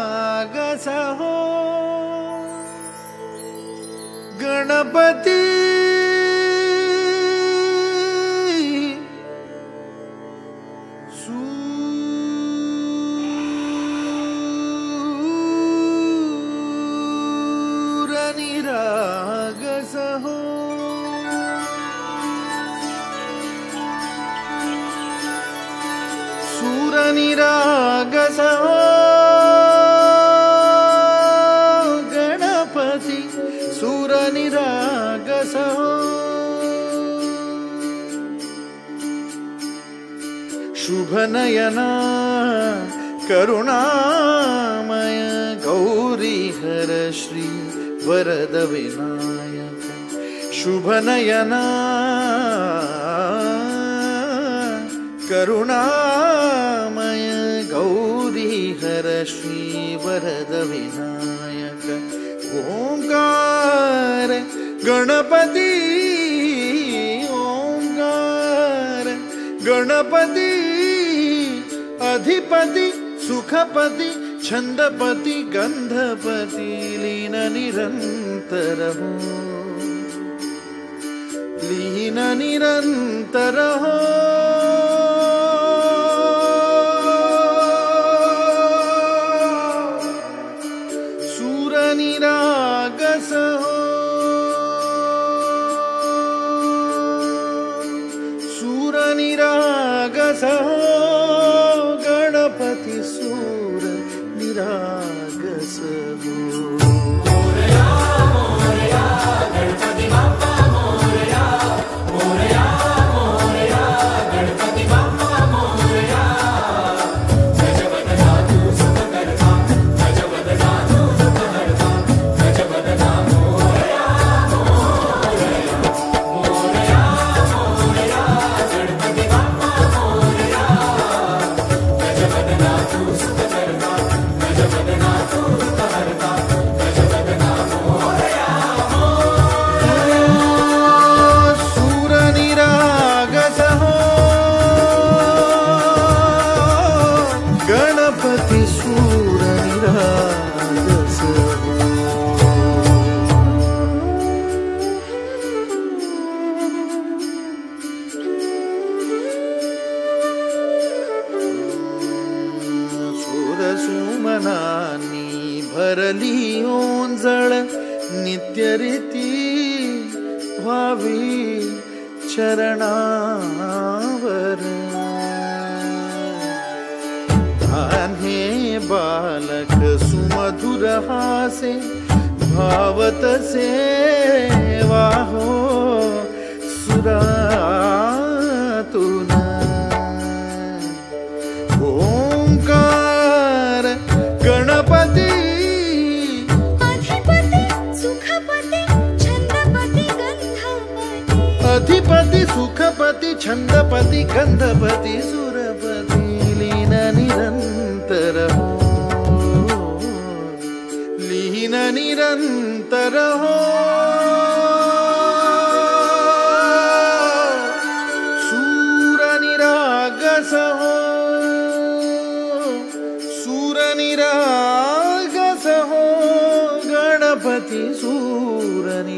सूरनिरागसहो गणपति सूरनिरागसहो गणपति सूरनिरागसहो शुभनयना करुणामय गौरीहर श्री वरद विनायक शुभनयना करुणामय गौरीहर श्री वरद विनायक ओङ्कार गणपति ओङ्कार गणपति अधिपति सुखपति छन्दपति गन्धपति लीन निरन्तर हो। लीन निरन्तर हो सूरनिरागस हो सूरनिरागस हो गणपति सूर निरागस हो भरली ओंजळ नित्य रीती व्हावी चरणावर. बालक सुमधुर हासे भावतसे वाहो सुरातुन सुखपति छन्दपति गन्धपति सुरपति लीन निरन्तर लीन निरन्तर सूरनिरागस हो सूरनिरागस गणपति सूरनिरागस